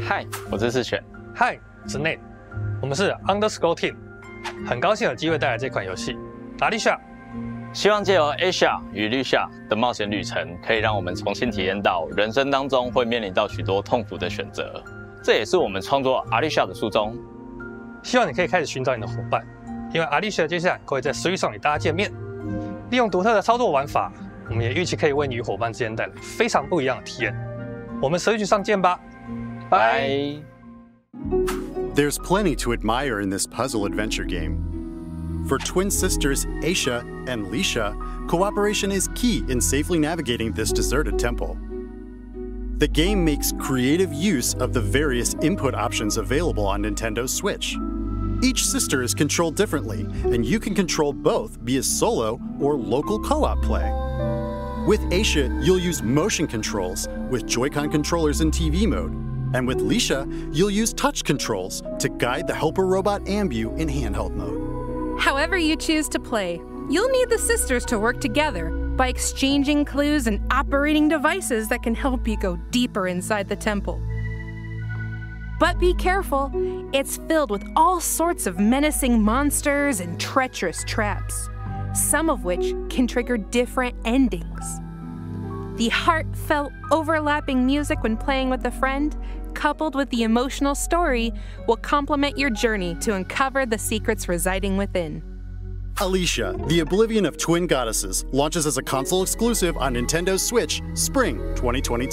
嗨，我是世权。嗨，我是 Nate，我们是 Underscore Team，很高兴有机会带来这款游戏《阿丽夏》。希望借由 Asia 与绿夏的冒险旅程，可以让我们重新体验到人生当中会面临到许多痛苦的选择。这也是我们创作阿丽莎的初衷。希望你可以开始寻找你的伙伴，因为阿丽莎接下来会在 Switch 上与大家见面。利用独特的操作玩法，我们也预期可以为你与伙伴之间带来非常不一样的体验。我们 Switch 上见吧，拜。There's plenty to admire in this puzzle adventure game. For twin sisters Aisha and Lisha, cooperation is key in safely navigating this deserted temple. The game makes creative use of the various input options available on Nintendo Switch. Each sister is controlled differently, and you can control both via solo or local co op play. With Aisha, you'll use motion controls with Joy-Con controllers in TV mode, and with Lisha, you'll use touch controls to guide the helper robot Ambu in handheld mode. However, you choose to play, you'll need the sisters to work together by exchanging clues and operating devices that can help you go deeper inside the temple. But be careful, it's filled with all sorts of menacing monsters and treacherous traps, some of which can trigger different endings. The heartfelt, overlapping music when playing with a friend, coupled with the emotional story, will complement your journey to uncover the secrets residing within. Aliisha, the Oblivion of Twin Goddesses, launches as a console exclusive on Nintendo Switch spring 2022.